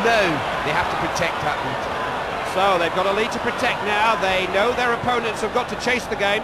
No, they have to protect that lead. So they've got a lead to protect now. They know their opponents have got to chase the game.